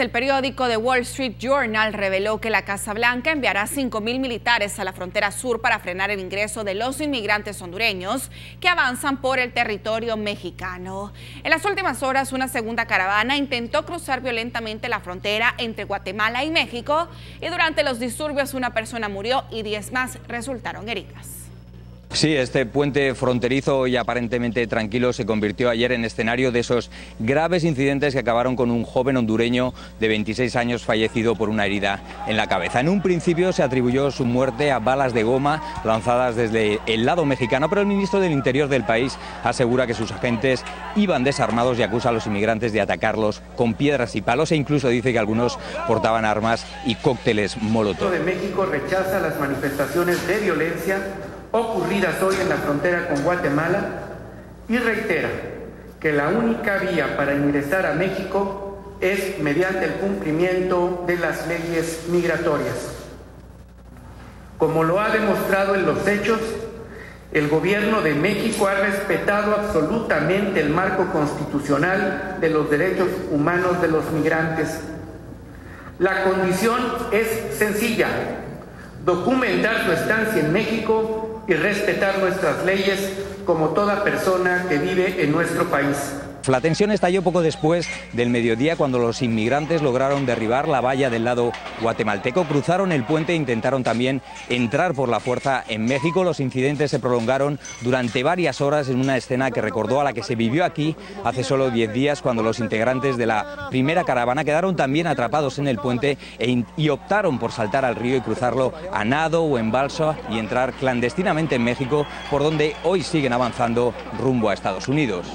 El periódico The Wall Street Journal reveló que la Casa Blanca enviará 5.000 militares a la frontera sur para frenar el ingreso de los inmigrantes hondureños que avanzan por el territorio mexicano. En las últimas horas, una segunda caravana intentó cruzar violentamente la frontera entre Guatemala y México y durante los disturbios una persona murió y 10 más resultaron heridas. Sí, este puente fronterizo y aparentemente tranquilo se convirtió ayer en escenario de esos graves incidentes que acabaron con un joven hondureño de 26 años fallecido por una herida en la cabeza. En un principio se atribuyó su muerte a balas de goma lanzadas desde el lado mexicano, pero el ministro del Interior del país asegura que sus agentes iban desarmados y acusa a los inmigrantes de atacarlos con piedras y palos e incluso dice que algunos portaban armas y cócteles molotov. de México rechaza las manifestaciones de violencia ocurridas hoy en la frontera con Guatemala y reitera que la única vía para ingresar a México es mediante el cumplimiento de las leyes migratorias. Como lo ha demostrado en los hechos, el gobierno de México ha respetado absolutamente el marco constitucional de los derechos humanos de los migrantes. La condición es sencilla, documentar su estancia en México y respetar nuestras leyes como toda persona que vive en nuestro país. La tensión estalló poco después del mediodía cuando los inmigrantes lograron derribar la valla del lado guatemalteco, cruzaron el puente e intentaron también entrar por la fuerza en México. Los incidentes se prolongaron durante varias horas en una escena que recordó a la que se vivió aquí hace solo 10 días cuando los integrantes de la primera caravana quedaron también atrapados en el puente e y optaron por saltar al río y cruzarlo a nado o en balsa y entrar clandestinamente en México por donde hoy siguen avanzando rumbo a Estados Unidos.